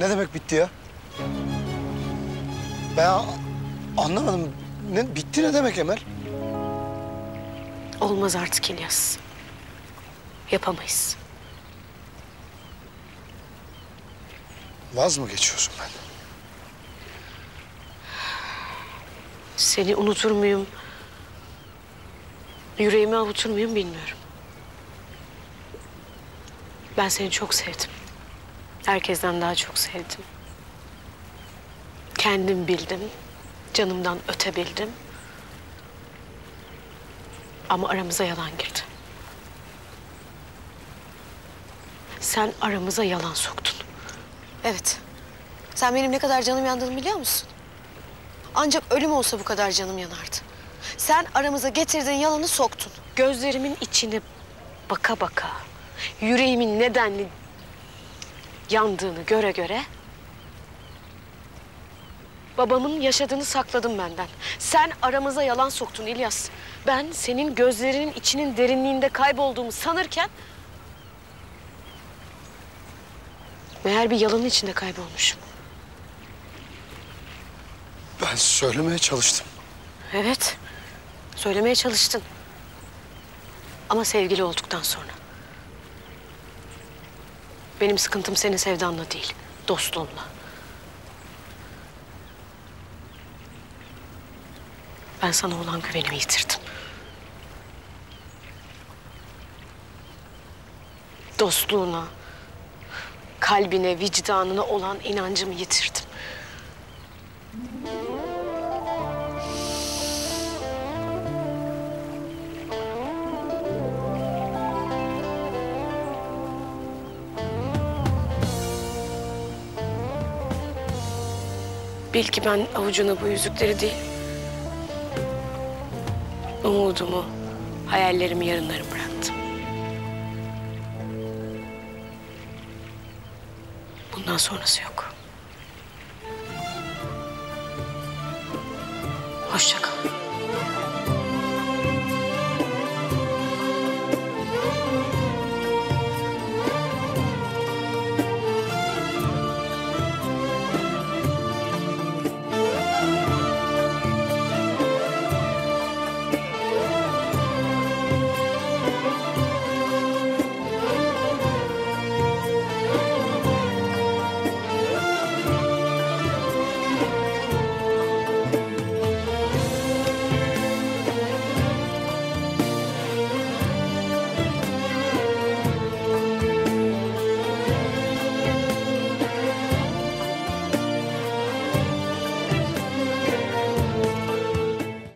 Ne demek bitti ya? Ben anlamadım. Ne, bitti ne demek Emel? Olmaz artık İlyas. Yapamayız. Vaz mı geçiyorsun ben? Seni unutur muyum? Yüreğimi avutur muyum bilmiyorum. Ben seni çok sevdim. Herkesten daha çok sevdim. Kendim bildim. Canımdan öte bildim. Ama aramıza yalan girdi. Sen aramıza yalan soktun. Evet. Sen benim ne kadar canım yandığını biliyor musun? Ancak ölüm olsa bu kadar canım yanardı. Sen aramıza getirdiğin yalanı soktun. Gözlerimin içine baka baka yüreğimin nedenli yandığını göre göre babamın yaşadığını sakladım benden. Sen aramıza yalan soktun İlyas. Ben senin gözlerinin içinin derinliğinde kaybolduğumu sanırken meğer bir yalanın içinde kaybolmuşum. Ben söylemeye çalıştım. Evet. Söylemeye çalıştın. Ama sevgili olduktan sonra. Benim sıkıntım senin sevdanla değil, dostluğunla. Ben sana olan güvenimi yitirdim. Dostluğuna, kalbine, vicdanına olan inancımı yitirdim. Bil ki ben avucuna bu yüzükleri değil. Umudumu, hayallerimi yarınlarım bıraktım. Bundan sonrası yok. Hoşça kal.